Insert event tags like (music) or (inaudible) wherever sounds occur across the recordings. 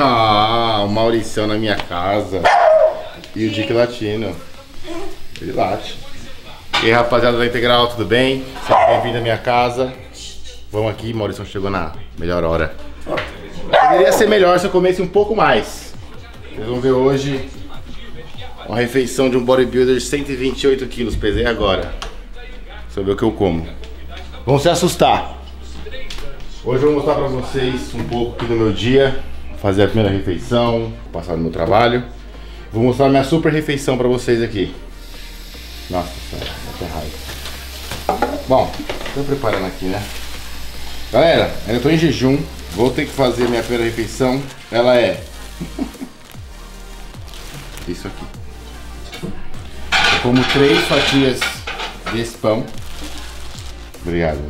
Ah, o Mauricião na minha casa. E o Dick Latino. Ele late. E aí, rapaziada da Integral, tudo bem? Seja bem-vindo à minha casa. Vamos aqui, Mauricião chegou na melhor hora. Poderia ser melhor se eu comesse um pouco mais. Vocês vão ver hoje uma refeição de um bodybuilder de 128 quilos. Pesei agora. Pra ver o que eu como. Vão se assustar. Hoje eu vou mostrar pra vocês um pouco aqui do meu dia. Fazer a primeira refeição, passar no meu trabalho. Vou mostrar minha super refeição pra vocês aqui. Nossa senhora, até raiva. Bom, tô preparando aqui, né? Galera, eu tô em jejum. Vou ter que fazer minha primeira refeição. Ela é... (laughs) Isso aqui. Eu como três fatias desse pão. Obrigado.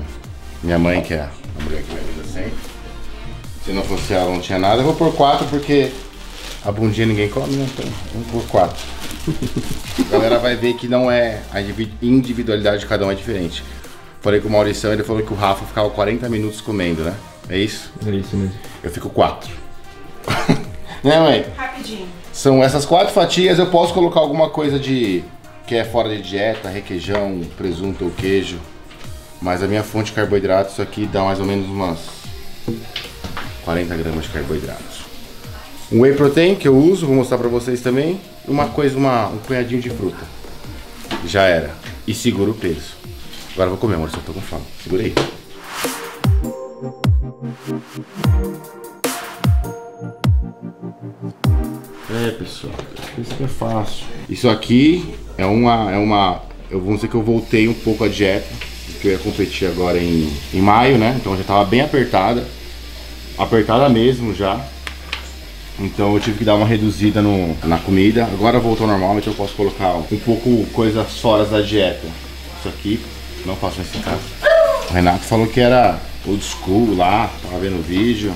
Minha mãe, que é a mulher que me ajuda sempre. Se não fosse ela, não tinha nada. Eu vou por quatro porque a bundinha ninguém come, né? Então, vamos por quatro. a galera vai ver que não é. A individualidade de cada um é diferente. Falei com o Maurição, ele falou que o Rafa ficava 40 minutos comendo, né? É isso? É isso mesmo. Eu fico quatro. (laughs) né, mãe? Rapidinho. São essas quatro fatias, eu posso colocar alguma coisa de que é fora de dieta, requeijão, presunto ou queijo. Mas a minha fonte de carboidrato, isso aqui dá mais ou menos umas 40 gramas de carboidratos. Um whey protein que eu uso, vou mostrar pra vocês também. Uma coisa, uma, um punhadinho de fruta. Já era. E segura o peso. Agora eu vou comer, amor, só tô com fome. Segura aí. É, pessoal, isso aqui é fácil. Isso aqui é uma, é uma, eu vou dizer que eu voltei um pouco a dieta, porque eu ia competir agora em, em maio, né? Então já tava bem apertada, apertada mesmo já. Então eu tive que dar uma reduzida no, na comida. Agora voltou ao normal, então eu posso colocar um pouco coisas fora da dieta. Isso aqui, não faço nesse caso. O Renato falou que era old school lá, tava vendo o vídeo.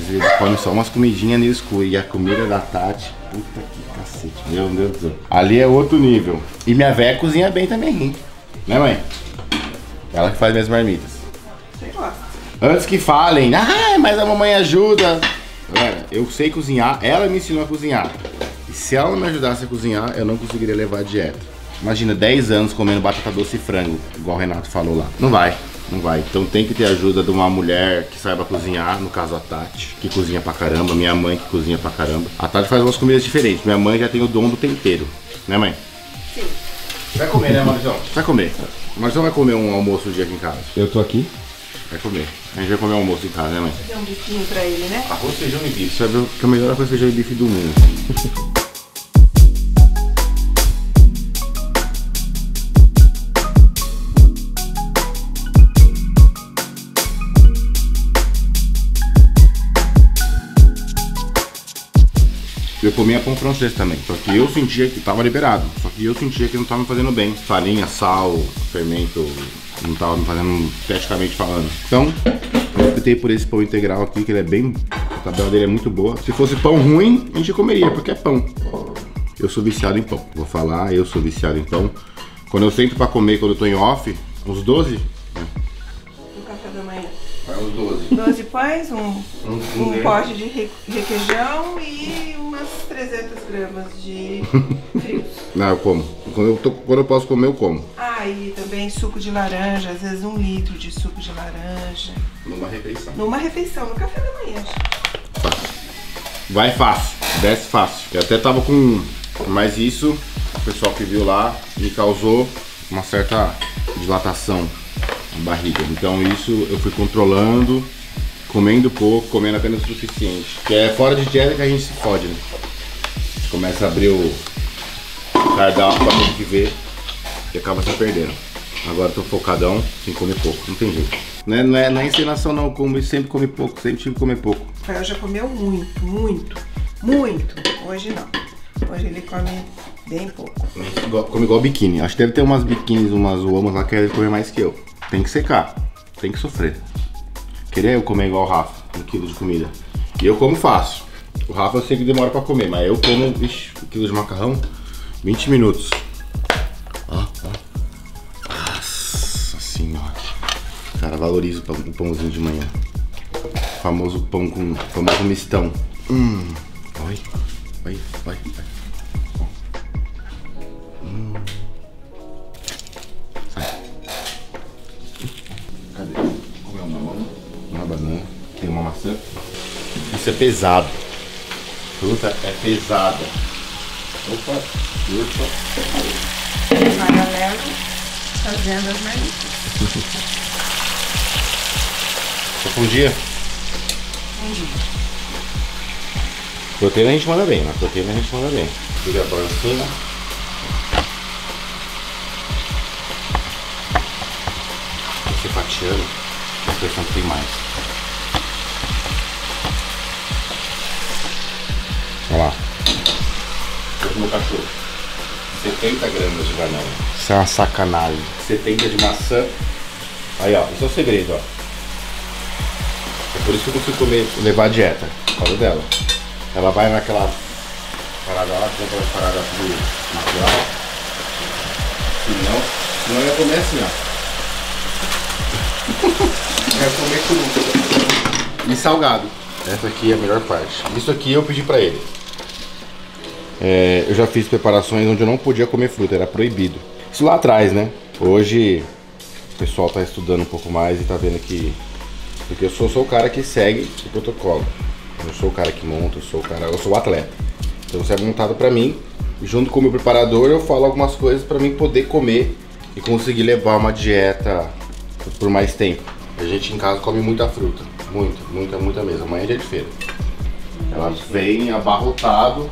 Às vezes come só umas comidinhas no school. E a comida da Tati, puta que cacete, meu Deus do céu. Ali é outro nível. E minha véia cozinha bem também, hein? Né, mãe? Ela que faz minhas marmitas. Antes que falem, ah, mas a mamãe ajuda. Galera, eu sei cozinhar, ela me ensinou a cozinhar. E se ela não me ajudasse a cozinhar, eu não conseguiria levar a dieta. Imagina, 10 anos comendo batata doce e frango, igual o Renato falou lá. Não vai, não vai. Então tem que ter ajuda de uma mulher que saiba cozinhar, no caso a Tati, que cozinha pra caramba, minha mãe que cozinha pra caramba. A Tati faz umas comidas diferentes, minha mãe já tem o dom do tempero, né mãe? Sim. Vai comer, né, Marzão? Vai comer. O Marzão vai comer um almoço um dia aqui em casa. Eu tô aqui. Vai comer. A gente vai comer almoço em casa, né, mãe? Fazer um bifinho pra ele, né? Arroz, feijão e bife. Você vai ver que é o melhor arroz, feijão e bife do mundo. Eu comia pão francês também, só que eu sentia que tava liberado, só que eu sentia que não tava me fazendo bem. Farinha, sal, fermento, não tava me fazendo esteticamente falando. Então, eu optei por esse pão integral aqui, que ele é bem. A tabela dele é muito boa. Se fosse pão ruim, a gente comeria, porque é pão. Eu sou viciado em pão. Vou falar, eu sou viciado em pão. Quando eu sento pra comer, quando eu tô em off, uns 12. né? No café da manhã. Vai uns 12. 12 pães, um, Um- um pote de re- requeijão e umas 300 gramas de (laughs) frios. Não, eu como. Quando eu, tô- quando eu posso comer, eu como. Ah, e também suco de laranja, às vezes um litro de suco de laranja. Numa refeição. Numa refeição, no café da manhã. Fácil. Vai fácil, desce fácil. Eu até tava com. Mas isso, o pessoal que viu lá, me causou uma certa dilatação na barriga. Então isso eu fui controlando, comendo pouco, comendo apenas o suficiente. Que é fora de dieta que a gente se fode, né? A gente começa a abrir o cardápio pra ter que ver e acaba se perdendo. Agora eu tô focadão em comer pouco, não tem jeito. Não é, não é, não é encenação não, eu como, sempre come pouco, sempre tive que comer pouco. O Rafael já comeu muito, muito, muito. Hoje não. Hoje ele come bem pouco. Come igual biquíni. Acho que deve ter umas biquínis, umas womas lá que querem comer mais que eu. Tem que secar. Tem que sofrer. Queria eu comer igual o Rafa, um quilo de comida. E eu como fácil. O Rafa eu sei que demora pra comer, mas eu como, vixe, um quilo de macarrão, 20 minutos. Ó, ó. Nossa senhora. Cara, valoriza o pão- o pãozinho de manhã. Famoso pão com. famoso mistão. Hum. Oi. Oi, oi, oi. Hum. Sai. Cadê? Comer uma banana. Uma banana. Tem uma maçã. Isso é pesado. Fruta é pesada. Opa, opa. Paralelo, fazendo as marmitas. Só um dia. Um dia. Proteína a gente manda bem, na proteína a gente manda bem. Tira a pancinha. Você fatiando, a pressão tem mais. Meu cachorro. 70 gramas de banana. Isso é uma sacanagem. 70 de maçã. Aí, ó, esse é o segredo, ó. É por isso que eu consigo comer, levar a dieta, por causa dela. Ela vai naquela parada lá, compra aquelas paradas tudo natural. Senão, senão eu ia comer assim, ó. (laughs) eu ia comer cru. E salgado. Essa aqui é a melhor parte. Isso aqui eu pedi pra ele. É, eu já fiz preparações onde eu não podia comer fruta, era proibido. Isso lá atrás, né? Hoje o pessoal tá estudando um pouco mais e tá vendo que. Porque eu sou, sou o cara que segue o protocolo. Eu sou o cara que monta, eu sou o cara. Eu sou o atleta. Então você é montado pra mim. Junto com o meu preparador eu falo algumas coisas pra mim poder comer e conseguir levar uma dieta por mais tempo. A gente em casa come muita fruta. Muita, muita, muita mesmo. Amanhã é dia de feira. Ela vem abarrotado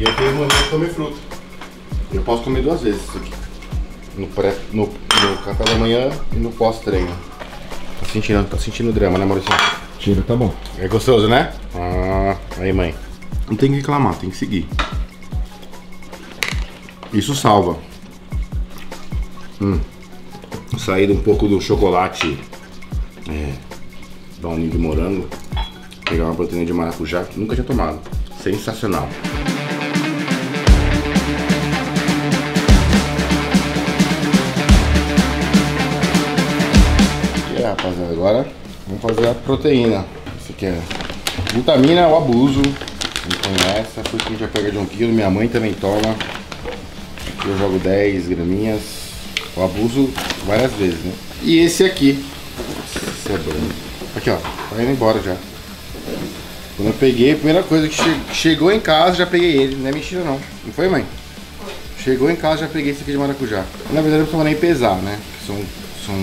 e eu tenho mania de comer fruta. Eu posso comer duas vezes isso aqui. No, pré, no, no café da manhã e no pós-treino. Tá sentindo, tá sentindo drama, né, Maurício? Tira, tá bom. É gostoso, né? Ah, aí, mãe. Não tem que reclamar, tem que seguir. Isso salva. Hum. Saída um pouco do chocolate é, baunilha de morango. Pegar uma proteína de maracujá que nunca tinha tomado. Sensacional. Rapaziada, agora vamos fazer a proteína. Isso aqui é glutamina, o abuso. Não conhece, gente já pega de um quilo. Minha mãe também toma. Eu jogo 10 graminhas. O abuso várias vezes, né? E esse aqui. Esse é. Aqui, ó. Tá indo embora já. Quando eu peguei, a primeira coisa que che- chegou em casa, já peguei ele. Não é mentira, não. Não foi, mãe? Chegou em casa, já peguei esse aqui de maracujá. Na verdade, não precisa nem pesar, né? São, são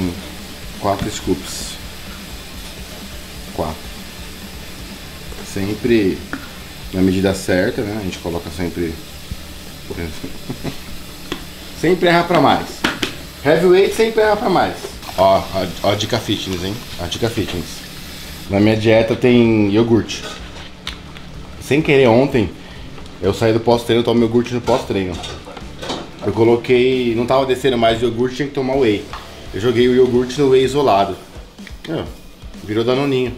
quatro scoops. Quatro. Sempre na medida certa, né? A gente coloca sempre. (laughs) sempre erra pra mais. Heavyweight sempre erra pra mais. Ó, ó, dica fitness, hein? A dica fitness. Na minha dieta tem iogurte. Sem querer ontem, eu saí do pós-treino, tomo iogurte no pós-treino. Eu coloquei. Não tava descendo mais iogurte, tinha que tomar whey. Eu joguei o iogurte no whey isolado. Meu, virou danoninho.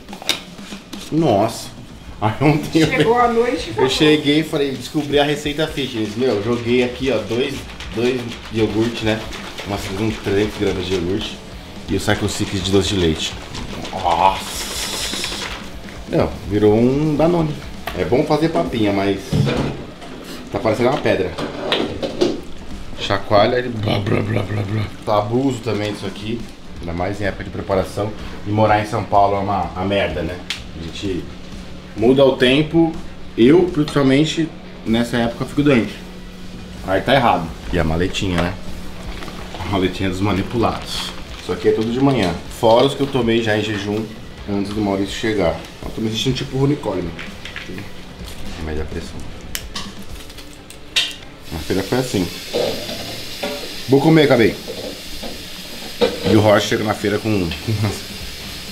Nossa. (laughs) Aí ontem eu- Chegou a noite eu cheguei e falei, descobri a receita fitness. Meu, joguei aqui, ó, dois, dois iogurte, né? Umas, uns 300 gramas de iogurte. E o Cycle Six de doce de leite. Nossa! Não, virou um Danone. É bom fazer papinha, mas tá parecendo uma pedra. Chacoalha ele blá blá blá blá blá. Tá abuso também disso aqui. Ainda mais em época de preparação. E morar em São Paulo é uma, uma merda, né? A gente muda o tempo. Eu, principalmente, nessa época fico doente. Aí tá errado. E a maletinha, né? A maletinha dos manipulados. Isso aqui é tudo de manhã. Fora os que eu tomei já em jejum antes do Maurício chegar. Eu tô me sentindo tipo Unicórnio. Média pressão. Na feira foi assim. Vou comer, acabei. E o Rocha chega na feira com, com umas,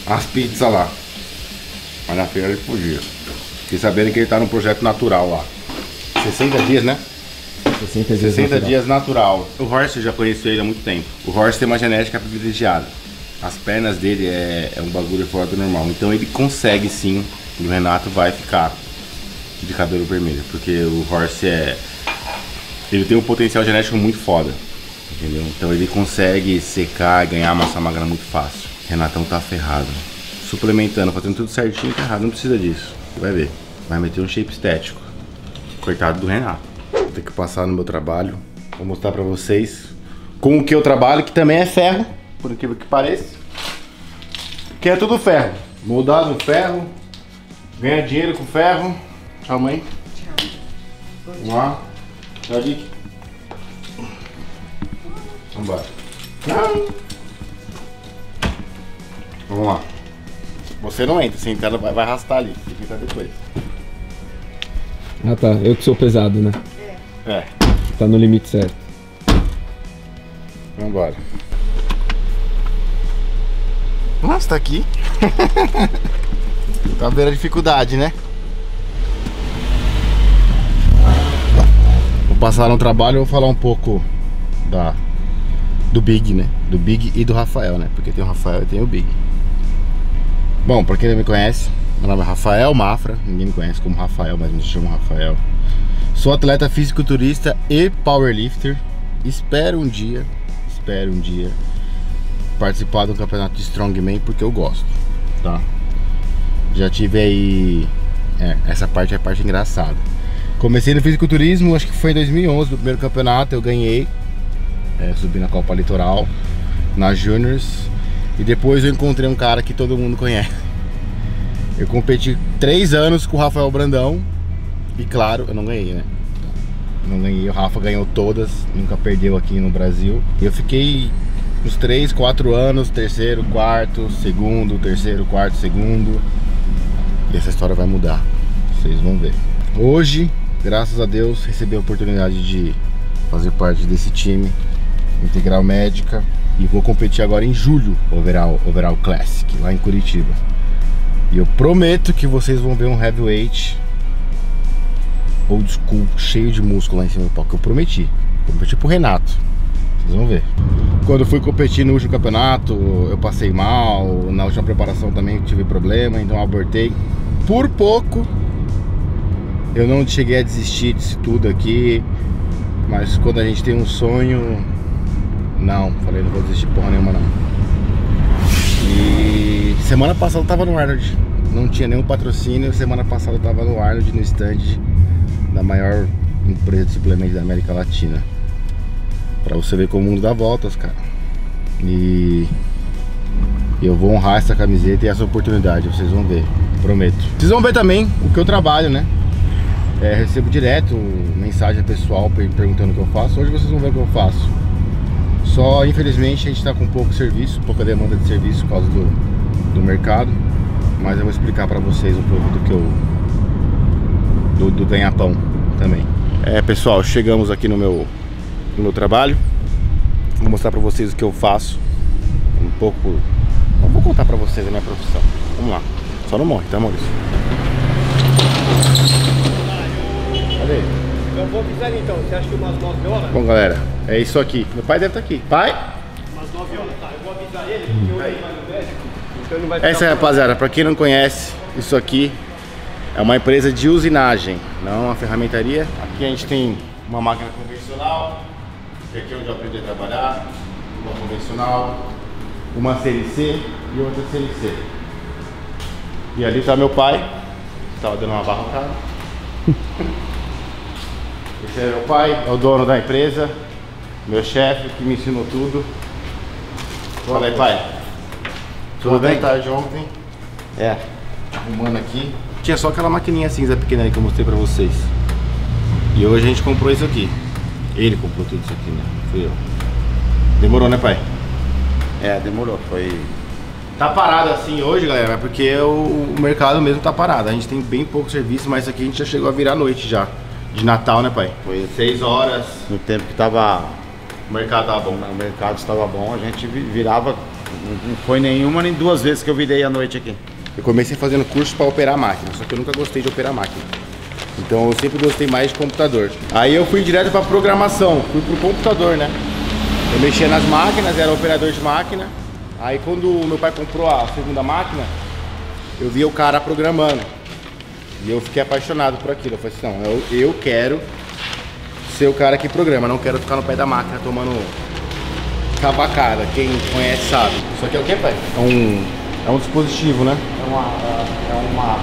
umas pizzas lá. Mas na feira ele podia. Fiquei sabendo que ele tá num projeto natural lá. 60 dias, né? 60 dias 60 natural. dias natural. O Horst eu já conheço ele há muito tempo. O Horst tem uma genética privilegiada. As pernas dele é, é um bagulho fora do normal. Então ele consegue sim. E o Renato vai ficar de cabelo vermelho. Porque o Horst é. Ele tem um potencial genético muito foda. Entendeu? Então ele consegue secar e ganhar massa magra muito fácil. Renatão tá ferrado. Suplementando, fazendo tudo certinho, tá errado. Não precisa disso. Vai ver. Vai meter um shape estético. Coitado do Renato. Vou ter que passar no meu trabalho. Vou mostrar pra vocês com o que eu trabalho, que também é ferro, por incrível que pareça. Que é tudo ferro. Moldado no ferro. Ganha dinheiro com ferro. Tchau, mãe. Tchau. Vamos lá. Tchau, Dick. Vambora. Vamos lá. Você não entra, você entra, vai, vai arrastar ali. Tem que entrar depois. Ah tá, eu que sou pesado, né? É, Tá no limite certo. vambora. Nossa, tá aqui. (laughs) tá vendo a dificuldade, né? Vou passar no trabalho e vou falar um pouco da do Big, né? Do Big e do Rafael, né? Porque tem o Rafael e tem o Big. Bom, pra quem não me conhece, meu nome é Rafael Mafra. Ninguém me conhece como Rafael, mas me chamo Rafael. Sou atleta fisiculturista e powerlifter. Espero um dia, espero um dia participar do campeonato de Strongman porque eu gosto, tá? Já tive aí é, essa parte é a parte engraçada. Comecei no fisiculturismo, acho que foi em 2011, no primeiro campeonato eu ganhei. É, subi na Copa Litoral, na Juniors. E depois eu encontrei um cara que todo mundo conhece. Eu competi três anos com o Rafael Brandão. E claro, eu não ganhei, né? Não ganhei, o Rafa ganhou todas, nunca perdeu aqui no Brasil. Eu fiquei uns três, quatro anos, terceiro, quarto, segundo, terceiro, quarto, segundo. E essa história vai mudar. Vocês vão ver. Hoje, graças a Deus, recebi a oportunidade de fazer parte desse time Integral Médica e vou competir agora em julho, Overall, Overall Classic, lá em Curitiba. E eu prometo que vocês vão ver um heavyweight old school, cheio de músculo lá em cima do palco. Eu prometi. Prometi pro Renato. Vocês vão ver. Quando fui competir no último campeonato, eu passei mal. Na última preparação também tive problema, então abortei. Por pouco, eu não cheguei a desistir disso tudo aqui. Mas quando a gente tem um sonho, não, falei, não vou desistir porra nenhuma não. E semana passada eu tava no Arnold, não tinha nenhum patrocínio, semana passada eu tava no Arnold, no stand da maior empresa de suplementos da América Latina. Pra você ver como o mundo dá voltas, cara. E eu vou honrar essa camiseta e essa oportunidade, vocês vão ver, prometo. Vocês vão ver também o que eu trabalho, né? É, recebo direto mensagem pessoal per- perguntando o que eu faço. Hoje vocês vão ver o que eu faço. Só, infelizmente, a gente está com pouco serviço, pouca demanda de serviço por causa do, do mercado. Mas eu vou explicar para vocês um pouco do que eu. do, do ganha-pão também. É, pessoal, chegamos aqui no meu, no meu trabalho. Vou mostrar para vocês o que eu faço. Um pouco. Eu vou contar para vocês a minha profissão. Vamos lá. Só não morre, tá, Maurício? Cadê? Eu vou avisar ele então, você acha que umas 9 horas? Bom, galera, é isso aqui. Meu pai deve estar aqui. Pai? Umas 9 horas, tá. Eu vou avisar ele, porque hoje ele vai no médico, então ele vai Essa é, rapaziada, pra quem não conhece, isso aqui é uma empresa de usinagem, não uma ferramentaria. Aqui a gente tem uma máquina convencional, que aqui é onde eu aprendi a trabalhar, uma convencional, uma CLC e outra CLC. E ali tá meu pai, que tava dando uma barrocada. (laughs) Esse é meu pai, é o dono da empresa, meu chefe que me ensinou tudo. Fala aí, pai. Tudo bem? tarde ontem. É. Arrumando aqui. Tinha só aquela maquininha cinza pequena aí que eu mostrei pra vocês. E hoje a gente comprou isso aqui. Ele comprou tudo isso aqui, né? Fui eu. Demorou, né, pai? É, demorou. Foi. Tá parado assim hoje, galera, é porque o, o mercado mesmo tá parado. A gente tem bem pouco serviço, mas aqui a gente já chegou a virar noite já. De Natal, né, pai? Foi Seis horas. no tempo que tava. O mercado tava bom. O mercado estava bom, a gente vi- virava. Não foi nenhuma nem duas vezes que eu virei a noite aqui. Eu comecei fazendo curso para operar máquina, só que eu nunca gostei de operar máquina. Então eu sempre gostei mais de computador. Aí eu fui direto para programação, fui pro computador, né? Eu mexia nas máquinas, era operador de máquina. Aí quando o meu pai comprou a segunda máquina, eu via o cara programando. E eu fiquei apaixonado por aquilo. Eu falei assim, não, eu, eu quero ser o cara que programa, não quero ficar no pé da máquina tomando cavacada. Quem conhece sabe. Isso aqui é o que, pai? É um, é um dispositivo, né? É uma. É uma.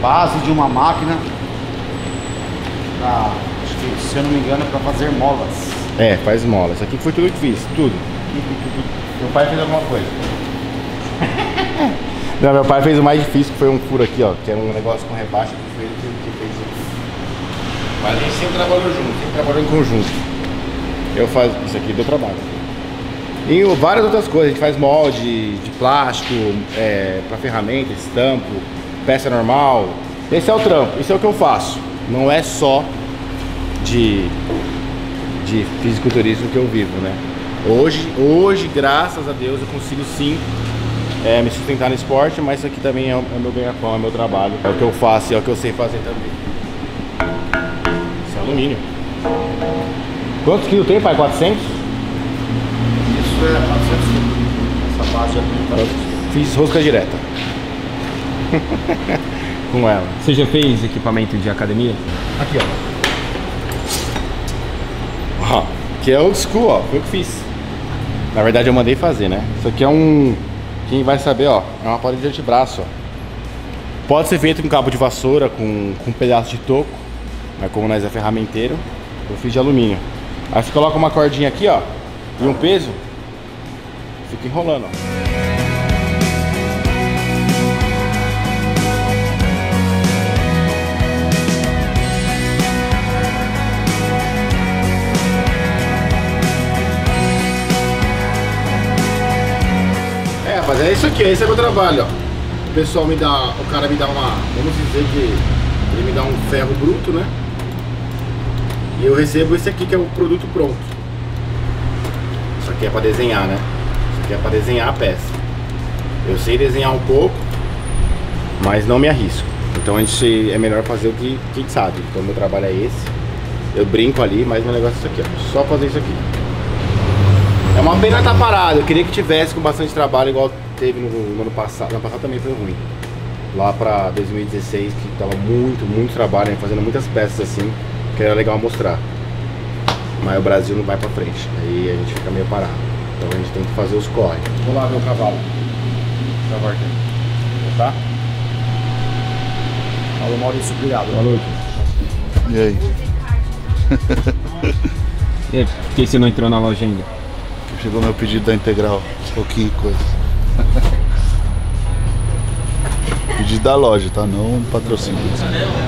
base de uma máquina. Pra, acho que, se eu não me engano, é para fazer molas. É, faz mola. Isso aqui foi tudo que fiz, tudo. Meu pai fez alguma coisa. (laughs) Não, meu pai fez o mais difícil, que foi um furo aqui, ó. Que era um negócio com rebaixa, que foi ele que, fez isso. Mas a gente sempre trabalhou junto, sempre trabalhou em conjunto. Eu faço. Isso aqui deu trabalho. E várias outras coisas, a gente faz molde de plástico, é, para ferramenta, estampo, peça normal. Esse é o trampo, isso é o que eu faço. Não é só de de fisiculturismo que eu vivo, né? Hoje, hoje, graças a Deus, eu consigo sim é, me sustentar no esporte, mas isso aqui também é o, é o meu ganha-pão, é o meu trabalho, é o que eu faço e é o que eu sei fazer também. Isso é alumínio. Quantos quilos tem, pai? 400? Isso é 400 quilos. Essa base tem Eu fiz rosca direta. (laughs) Com ela. Você já fez equipamento de academia? Aqui, ó. Ó, que é old school, ó. Foi o que fiz. Na verdade, eu mandei fazer, né? Isso aqui é um. Quem vai saber, ó. É uma parede de antebraço, ó. Pode ser feito com cabo de vassoura, com, com um pedaço de toco. Mas como nós é ferramenteiro, eu fiz de alumínio. Aí você coloca uma cordinha aqui, ó. E um peso. Fica enrolando, ó. É, isso aqui, esse é meu trabalho, ó. O pessoal me dá, o cara me dá uma, vamos dizer que ele me dá um ferro bruto, né? E eu recebo esse aqui que é o produto pronto. Isso aqui é pra desenhar, né? Isso aqui é pra desenhar a peça. Eu sei desenhar um pouco, mas não me arrisco. Então a gente é melhor fazer o que, a gente sabe. Então meu trabalho é esse. Eu brinco ali, mas meu negócio é isso aqui, ó. Só fazer isso aqui. É uma pena estar parado. Eu queria que tivesse com bastante trabalho, igual teve no, no ano passado. No ano passado também foi ruim. Lá pra 2016, que tava muito, muito trabalho, né, fazendo muitas peças assim, que era legal mostrar. Mas o Brasil não vai pra frente. Aí a gente fica meio parado. Então a gente tem que fazer os corre. Vou lá ver o cavalo. Cavalo aqui. Tá? Falou Maurício, obrigado. Falou. E aí? (laughs) E aí, por que você não entrou na loja ainda? Chegou meu pedido da integral. Pouquinho coisa. Pedido da loja, tá? Não um patrocínio.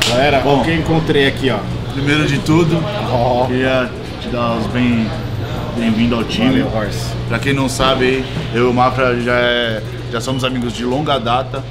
Galera, o que eu encontrei aqui, ó. Primeiro de tudo, Ó. queria te dar os bem, bem-vindo ao time. Valeu, Horse. Pra quem não sabe, eu e o Mafra já, é- já somos amigos de longa data.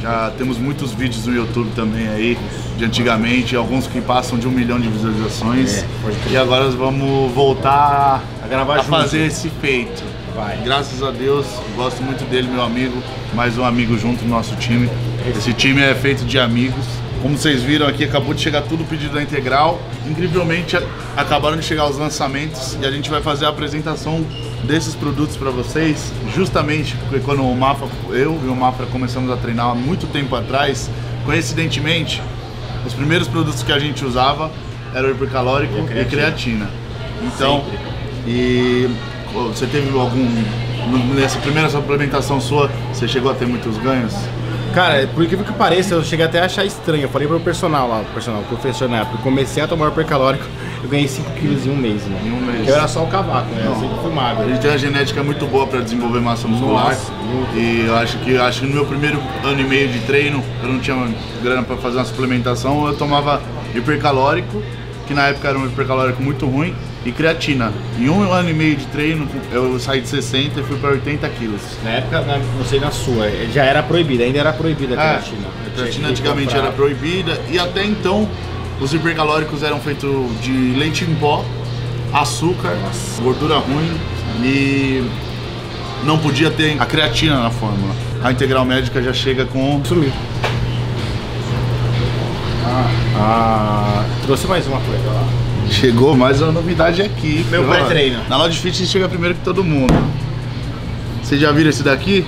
Já temos muitos vídeos no YouTube também aí, de antigamente, alguns que passam de um milhão de visualizações. É, e agora nós vamos voltar A gravar a junto. fazer esse feito. Vai. Graças a Deus, gosto muito dele, meu amigo. Mais um amigo junto no nosso time. Esse time é feito de amigos. Como vocês viram aqui, acabou de chegar tudo pedido da Integral. Incrivelmente, acabaram de chegar os lançamentos e a gente vai fazer a apresentação desses produtos para vocês. Justamente porque quando o Mafra, eu e o Mafra começamos a treinar há muito tempo atrás, coincidentemente, os primeiros produtos que a gente usava eram o hipercalórico E e creatina. Então, Sempre. e você teve algum. Nessa primeira suplementação sua, você chegou a ter muitos ganhos? Cara, por incrível que pareça, eu cheguei até a achar estranho. Eu falei pro personal lá, o personal, o professor na época, eu comecei a tomar hipercalórico, eu ganhei 5 quilos em um mês, né? Em um mês. Eu era só o cavaco, né? Eu sempre fui A magro. gente tem uma genética muito boa para desenvolver massa muscular. Nossa, e eu acho que acho que no meu primeiro ano e meio de treino, eu não tinha grana para fazer uma suplementação, eu tomava hipercalórico, que na época era um hipercalórico muito ruim, e creatina. Em um ano e meio de treino, eu saí de 60 e fui para 80 quilos. Na época, não sei na sua, já era proibida, ainda era proibida a É, creatina. a creatina antigamente era proibida e até então os hipercalóricos eram feitos de leite em pó, açúcar, gordura ruim e não podia ter a creatina na fórmula. A integral médica já chega com Sumiu. Ah, trouxe mais uma coisa lá. Chegou mais uma novidade aqui. Meu pré-treino. Na loja de fitness chega primeiro que todo mundo. Vocês já viram esse daqui?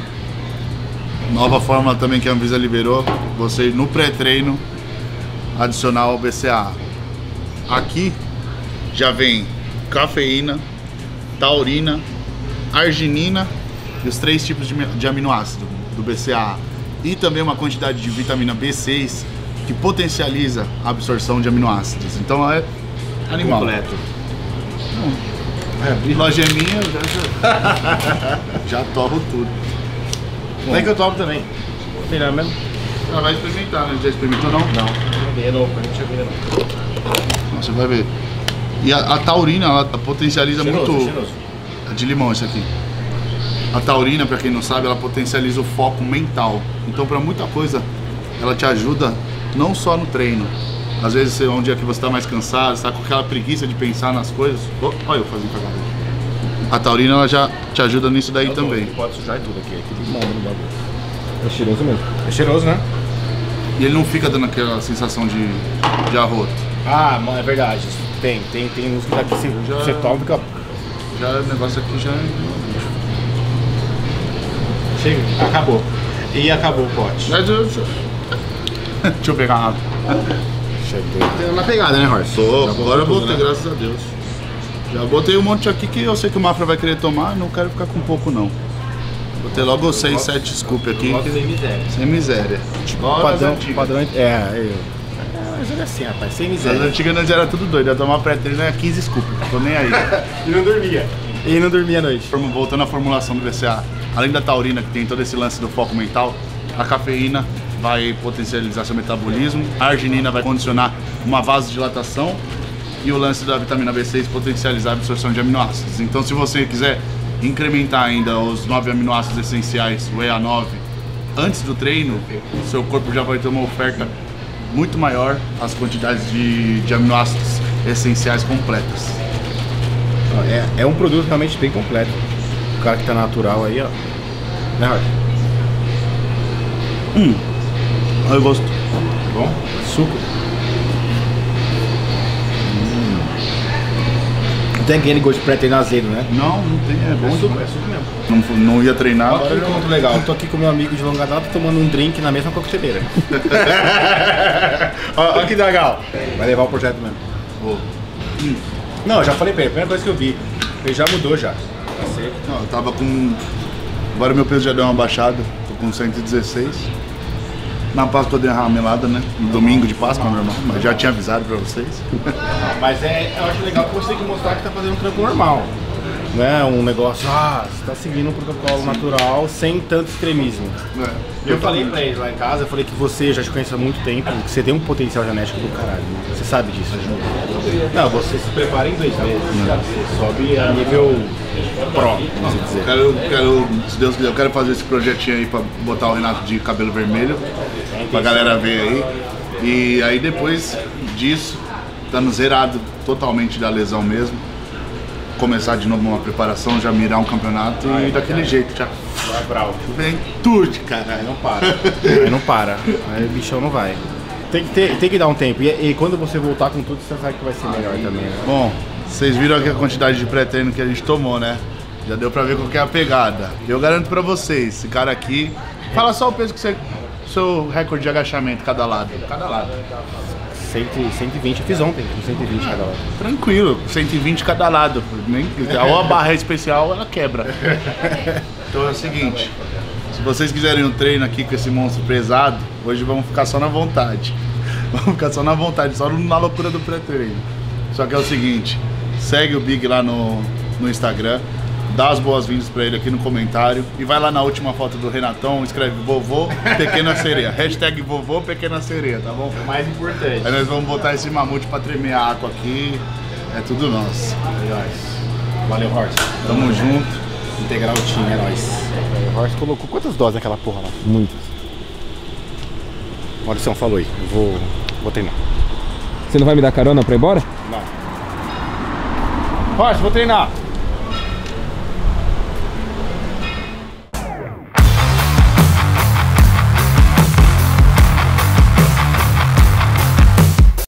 Nova fórmula também que a Anvisa liberou. Você no pré-treino adicionar o BCA. Aqui já vem cafeína, taurina, arginina e os três tipos de, de aminoácido do BCA. E também uma quantidade de vitamina B6 que potencializa a absorção de aminoácidos. Então é animal. Completo. Logeminha, já, já, (laughs) já torro tudo. Nem que eu tomo também. Final mesmo? Ela vai experimentar, né? Já experimentou não? Não. É novo, a gente chegou não. Você vai ver. E a, a taurina, ela potencializa muito. É de limão esse aqui. A taurina, pra quem não sabe, ela potencializa o foco mental. Então, pra muita coisa, ela te ajuda não só no treino. Às vezes, é um dia que você tá mais cansado, você tá com aquela preguiça de pensar nas coisas. Oh, olha eu fazendo cagada. A taurina, ela já te ajuda nisso daí também. Pode sujar tudo aqui, aqui limão no bagulho. É cheiroso mesmo. É cheiroso, né? E ele não fica dando aquela sensação de, de arroto. Ah, mano, é verdade. Tem, tem, tem uns que daqui você, já- você toma fica. Já o negócio aqui já. Chega, acabou. E acabou o pote. Mas eu- (laughs) Deixa eu pegar a água. Chegou. Na pegada, né, Horst? Tô, Já agora eu botei, né? graças a Deus. Já botei um monte aqui que eu sei que o Mafra vai querer tomar, não quero ficar com pouco não. Botei logo 6, 7 scoop aqui, sem miséria. sem miséria. Nas Padrão, padrão. É, eu. É, mas olha assim, rapaz, sem miséria. antigas nós era tudo doido, ia tomar pré-treino era 15 scoop, tô nem aí. (laughs) E não dormia. E não dormia à noite. Voltando à formulação do BCA, além da taurina que tem todo esse lance do foco mental, a cafeína vai potencializar seu metabolismo, a arginina vai condicionar uma vasodilatação e o lance da vitamina B6 potencializar a absorção de aminoácidos. Então, se você quiser incrementar ainda os nove aminoácidos essenciais, o EA9, antes do treino, seu corpo já vai ter uma oferta muito maior as quantidades de, de aminoácidos essenciais completas. É, é um produto realmente bem completo. O cara que tá natural aí, ó. Né, Horst? Eu gosto. Bom? Suco. Não tem aquele gosto de pré-treino azedo, né? Não, não tem, é bom. suco, é suco mesmo. Não, não ia treinar, Agora agora eu ponto legal. Eu tô aqui com meu amigo de longa data tomando um drink na mesma coqueteleira. Olha (laughs) que legal. Vai levar o projeto mesmo. Vou. Não, eu já falei pra ele, a primeira coisa que eu vi. Ele já mudou já. Tá certo. Não, eu tava com. Agora meu peso já deu uma baixada, tô com 116. Na Páscoa dei uma ramelada, né? No domingo de Páscoa, normal, mas já tinha avisado pra vocês. Mas é, eu acho legal que você tem que mostrar que tá fazendo um trampo normal. Não é um negócio, ah, você tá seguindo um protocolo natural sem tanto extremismo. Eu falei pra ele lá em casa, eu falei que você já te conhece há muito tempo, que você tem um potencial genético do caralho. né? Você sabe disso. Não, você se prepara em dois meses. Você sobe a nível pro, vamos dizer. Quero, quero, se Deus quiser, eu quero fazer esse projetinho aí pra botar o Renato de cabelo vermelho, pra galera ver aí. E aí depois disso, estando zerado totalmente da lesão mesmo, começar de novo uma preparação, já mirar um campeonato e daquele jeito, já. Vai bravo. Vem tudo, Aí caralho. não para. (laughs) Aí não para. Aí o bichão não vai. Tem que, ter, tem que dar um tempo. E, e quando você voltar com tudo, você sabe que vai ser melhor também, né? Bom, vocês viram aqui a quantidade de pré-treino que a gente tomou, né? Já deu pra ver qual que é a pegada. Eu garanto pra vocês, esse cara aqui. Fala só o peso que você. Seu recorde de agachamento cada lado. Cada lado. 100, 120, eu fiz ontem, com 120 cada hora. Tranquilo, 120 cada lado. Nem, ou a barra é especial, ela quebra. Então é o seguinte. Se vocês quiserem um treino aqui com esse monstro pesado, hoje vamos ficar só na vontade. (laughs) Vamos ficar só na vontade, só na loucura do pré-treino. Só que é o seguinte, segue o Big lá no, no Instagram, dá as boas-vindas pra ele aqui no comentário e vai lá na última foto do Renatão, escreve vovô, pequena sereia. (laughs) Hashtag vovô, pequena sereia, tá bom? Mais importante. Aí nós vamos botar esse mamute pra tremer a água aqui. É tudo nosso. Valeu, Horst. Tamo junto. Integrar o time, é nóis. O Horst colocou quantas doses naquela porra lá? Muitas. Maurição, falou aí. Eu vou, vou treinar. Você não vai me dar carona pra ir embora? Horst, vou treinar.